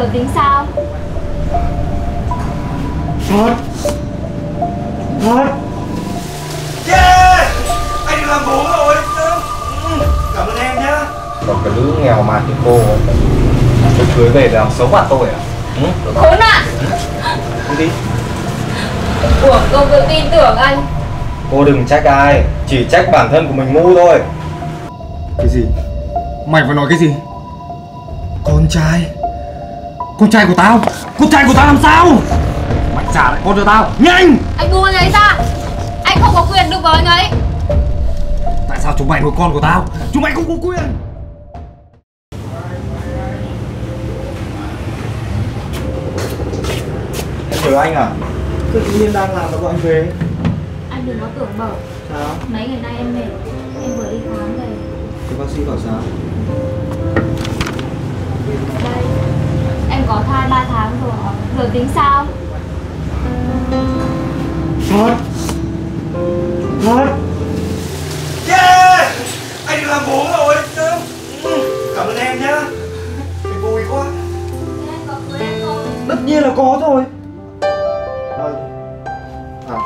Giờ tính sao? Thật Thật Yeah! Anh làm bố rồi. Ừ, Cảm ơn em nhá. Còn cái lũ nghèo mà thì cô Tôi cưới về để làm xấu mặt tôi à? Ừ? Khốn nạn! Đi đi. Của công tự tin tưởng anh. Cô đừng trách ai Chỉ trách bản thân của mình ngu thôi. Cái gì? Mày vừa nói cái gì? Con trai Con trai của tao. Con trai của tao làm sao? Mày trả lại con cho tao. Nhanh! Anh buông anh ấy ra. Anh không có quyền đụng vào anh ấy. Tại sao chúng mày nuôi con của tao? Chúng mày không có quyền. Em nhớ anh à? Tự nhiên đang làm nó gọi anh về Anh đừng có tưởng bở. Sao? Mấy ngày nay em mệt. Em vừa đi khám về. Cái bác sĩ bảo sao? Đây Em có thai 3 tháng rồi. Giờ tính sao? Thật Thật Yeah! Anh được làm bố rồi. Ừ, Cảm ơn em nhá. Mình vui quá. Thế anh có cưới em không Tất nhiên là có rồi. Đây. À.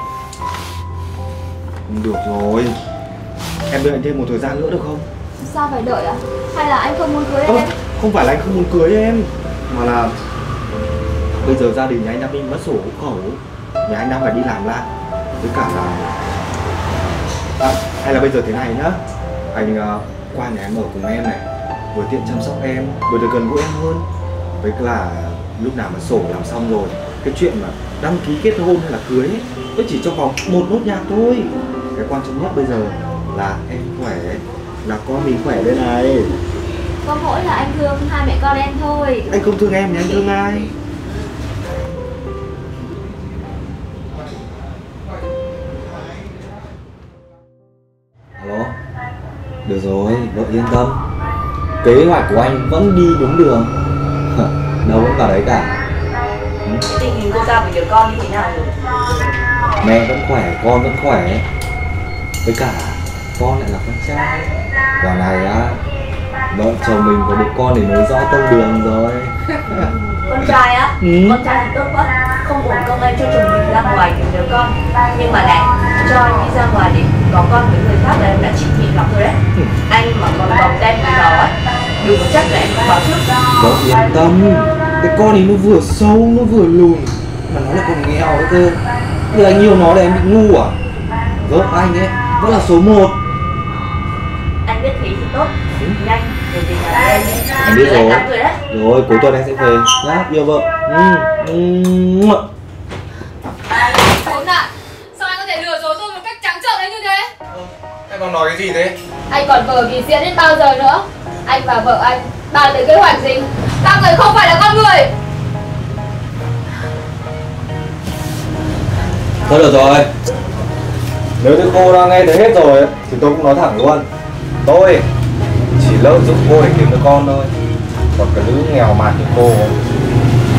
Được rồi. Em đợi anh thêm một thời gian nữa được không? Sao phải đợi ạ Hay là anh không muốn cưới Ơ, em? không phải là anh không muốn cưới em Mà là Bây giờ gia đình nhà anh đang bị mất sổ hộ khẩu Nhà anh đang phải đi làm lại. Với cả là à, Hay là bây giờ thế này nhá. Anh uh, qua nhà em ở cùng em này Vừa tiện chăm sóc em Vừa được gần gũi em hơn. Với là lúc nào mà sổ làm xong rồi Cái chuyện mà đăng ký kết hôn hay là cưới ấy, Nó chỉ trong vòng một nốt nhạc thôi. Cái quan trọng nhất bây giờ là em khỏe Là con mình khỏe đây này. Có mỗi là anh thương hai mẹ con em thôi. Anh không thương em thì anh thương ai vợ yên tâm. Kế hoạch của anh vẫn đi đúng đường. Đâu vẫn vào đấy cả. Tình hình cô ta và đứa con như thế nào rồi? Mẹ vẫn khỏe, con vẫn khỏe. Với cả con lại là con trai. Quả này á Vợ chồng mình có đứa con để nối dõi tông đường rồi. Con trai á Ừ. con trai thì tốt quá. Không uổng công anh cho chồng mình ra ngoài tìm đứa con. Nhưng mà này cho anh đi ra ngoài để có con với người khác là em đã chịu nhịn lắm rồi đấy. Anh mà còn vòng tay với nó ấy đừng có trách là em không báo trước. Vợ yên tâm Cái con ấy nó vừa sâu, nó vừa lùn Mà nó lại còn nghèo nữa cơ. Giờ anh yêu nó là em bị ngu à? Vợ anh ấy vẫn là số 1 anh biết thế thì tốt nhanh để về nhà em biết rồi. rồi cuối tuần anh sẽ về. Nhá, yêu vợ. Ừ. Ừ. Khốn nạn Sao anh có thể lừa dối tôi một cách trắng trợn đến như thế Em đang nói cái gì thế? Anh còn vờ kỳ diễn đến bao giờ nữa? Anh và vợ anh bàn tới kế hoạch gì? Các người không phải là con người! Thôi được rồi. Nếu như cô đã nghe thấy hết rồi ấy, thì tôi cũng nói thẳng luôn. Tôi chỉ lợi dụng cô để kiếm được con thôi. Còn cái lũ nghèo mà như cô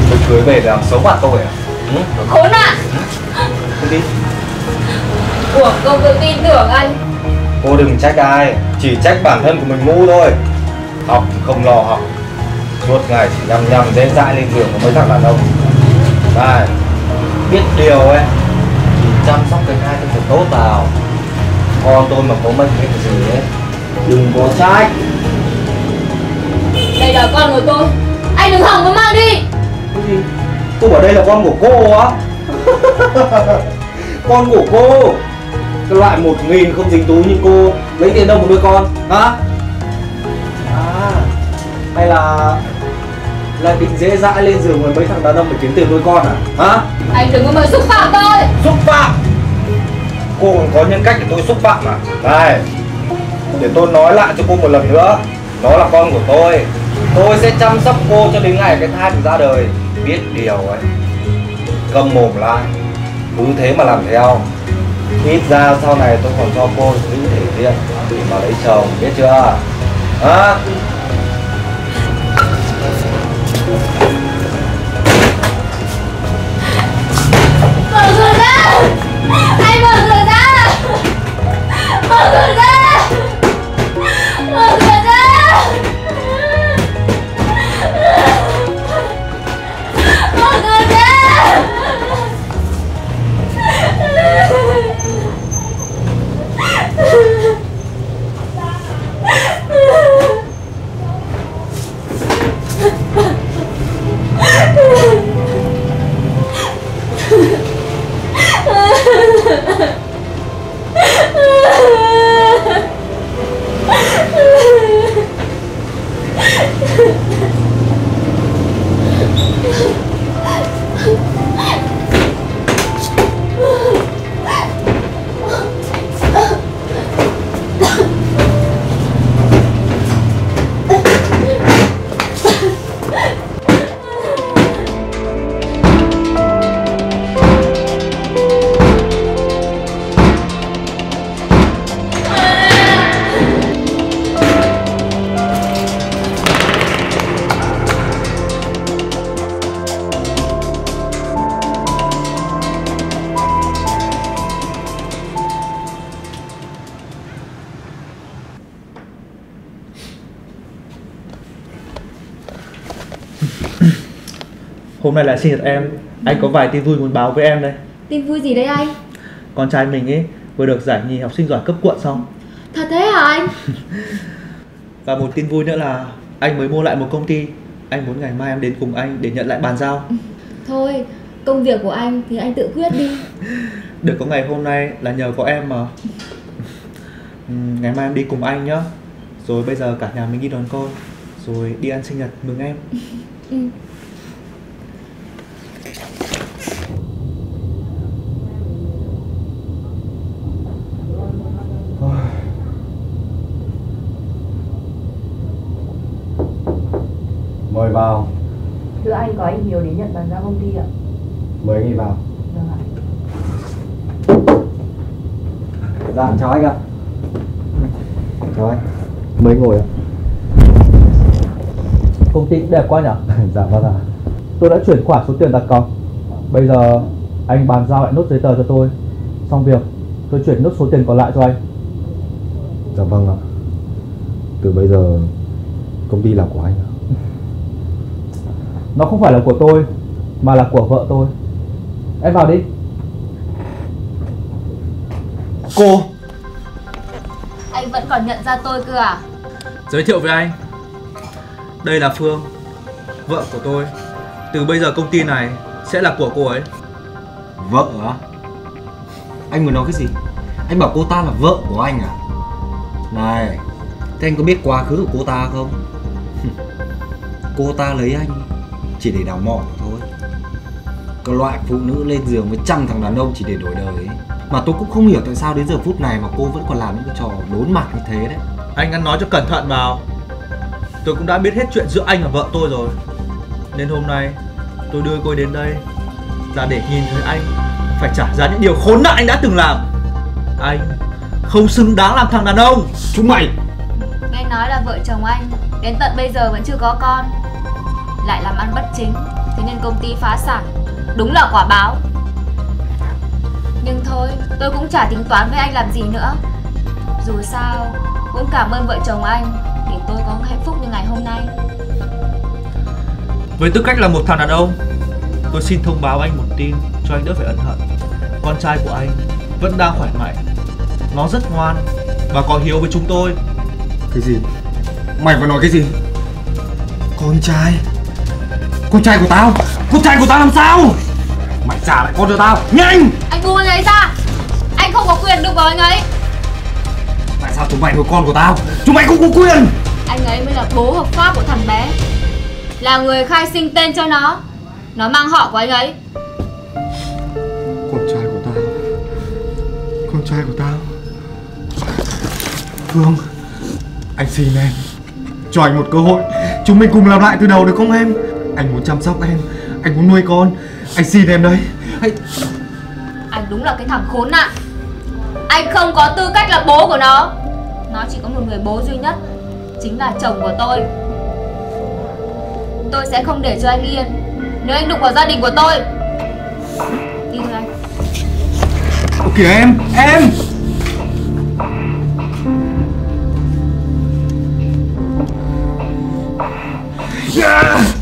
Tôi cưới về để làm xấu mặt tôi à? Ừ? Khốn nạn! Đi đi. Của công tự tin tưởng anh Cô đừng trách ai Chỉ trách bản thân của mình ngu thôi. Học không lo học Suốt ngày chỉ nhằm nhằm dễ dãi lên giường của mấy thằng đàn ông. Này Biết điều ấy Thì chăm sóc cái hai tôi thật tốt vào Con tôi mà có mệnh hệ gì ấy Đừng có trách. Đây là con của tôi. Anh đừng hỏng có mang đi. Cái gì? Tôi bảo đây là con của cô á. Con của cô Cái loại một nghìn không dính túi như cô Lấy tiền đâu mà nuôi con Hả? À Hay là Lại định dễ dãi lên giường với mấy thằng đàn ông để kiếm tiền nuôi con à? Hả? Anh đừng có mà xúc phạm tôi. Xúc phạm? Cô còn có nhân cách để tôi xúc phạm à? Này Để tôi nói lại cho cô một lần nữa. Nó là con của tôi. Tôi sẽ chăm sóc cô cho đến ngày cái thai được ra đời. Biết điều ấy. Câm mồm lại. Cứ thế mà làm theo Ít ra sau này tôi còn cho cô giữ thể diện Để mà lấy chồng, biết chưa? Hả? Mở cửa ra! Anh Mở cửa ra! Mở cửa ra! Hôm nay là sinh nhật em. Anh có vài tin vui muốn báo với em đây. Tin vui gì đấy anh? Con trai mình ấy vừa được giải nhì học sinh giỏi cấp quận xong. Thật thế hả anh? Và một tin vui nữa là Anh mới mua lại một công ty. Anh muốn ngày mai em đến cùng anh để nhận lại bàn giao. Thôi, công việc của anh thì anh tự quyết đi. Được có ngày hôm nay là nhờ có em mà. Ngày mai em đi cùng anh nhá. Rồi bây giờ cả nhà mình đi đón con. Rồi đi ăn sinh nhật mừng em. Ừ. Mời vào. Thưa anh có anh Hiếu đến nhận bàn giao công ty ạ. Mời anh ấy vào. Vâng ạ. Dạ chào anh ạ. Chào anh. Mời ngồi ạ. Công ty cũng đẹp quá nhở Dạ vâng ạ. Tôi đã chuyển khoản số tiền đặt cọc. Bây giờ anh bàn giao lại nốt giấy tờ cho tôi. Xong việc tôi chuyển nốt số tiền còn lại cho anh. Dạ vâng ạ. Từ bây giờ công ty là của anh ạ Nó không phải là của tôi Mà là của vợ tôi Em vào đi Cô Anh vẫn còn nhận ra tôi cơ à? Giới thiệu với anh Đây là Phương Vợ của tôi Từ bây giờ công ty này sẽ là của cô ấy Vợ á? Anh muốn nói cái gì? Anh bảo cô ta là vợ của anh à? Này, thế anh có biết quá khứ của cô ta không? cô ta lấy anh chỉ để đào mỏ thôi. Cái loại phụ nữ lên giường với trăm thằng đàn ông chỉ để đổi đời ấy. Mà tôi cũng không hiểu tại sao đến giờ phút này mà cô vẫn còn làm những cái trò đốn mặt như thế đấy. Anh ăn nói cho cẩn thận vào. Tôi cũng đã biết hết chuyện giữa anh và vợ tôi rồi. Nên hôm nay tôi đưa cô đến đây Là để nhìn thấy anh Phải trả giá những điều khốn nạn anh đã từng làm. Anh không xứng đáng làm thằng đàn ông. Chúng mày! Nghe nói là vợ chồng anh Đến tận bây giờ vẫn chưa có con Lại làm ăn bất chính. Thế nên công ty phá sản. Đúng là quả báo. Nhưng thôi tôi cũng chả tính toán với anh làm gì nữa. Dù sao Cũng cảm ơn vợ chồng anh Để tôi có hạnh phúc như ngày hôm nay. Với tư cách là một thằng đàn ông Tôi xin thông báo anh một tin Cho anh đỡ phải ân hận. Con trai của anh vẫn đang khỏe mạnh. Nó rất ngoan Và có hiếu với chúng tôi. Cái gì? Mày vừa nói cái gì? Con trai Con trai của tao. Con trai của tao làm sao? Mày trả lại con cho tao. Nhanh Anh. Buông anh ấy ra. Anh không có quyền đụng vào anh ấy. Tại sao chúng mày nuôi con của tao? Chúng mày không có quyền. Anh ấy mới là bố hợp pháp của thằng bé. Là người khai sinh tên cho nó. Nó mang họ của anh ấy. Con trai của tao. Con trai của tao. Phương Anh xin em Cho anh một cơ hội. Chúng mình cùng làm lại từ đầu được không em Anh muốn chăm sóc em. Anh muốn nuôi con. Anh xin em đấy. Hãy... Anh đúng là cái thằng khốn nạn. Anh không có tư cách là bố của nó. Nó chỉ có một người bố duy nhất Chính là chồng của tôi. Tôi sẽ không để cho anh yên. Nếu anh đụng vào gia đình của tôi Đi thôi anh. Kìa em Em! Yeah!